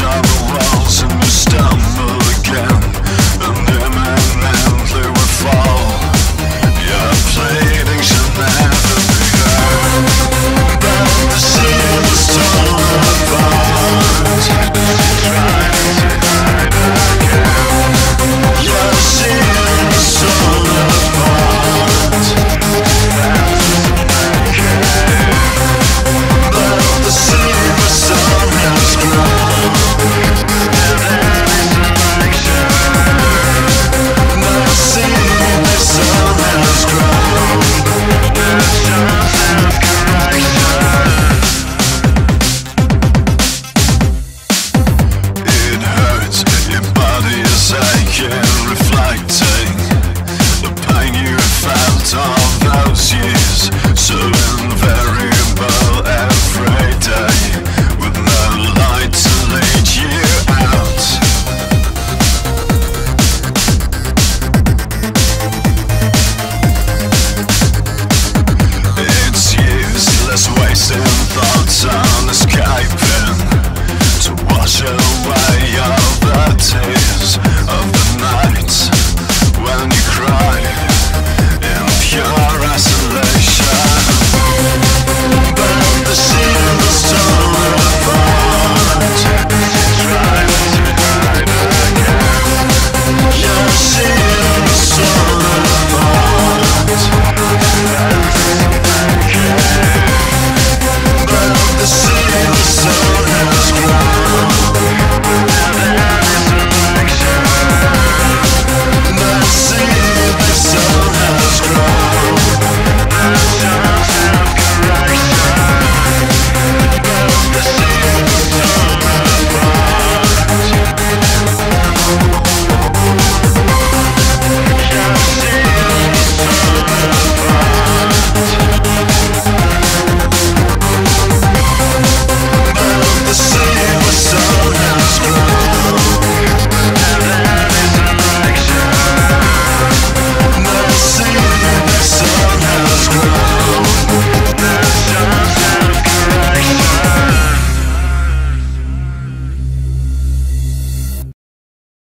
show.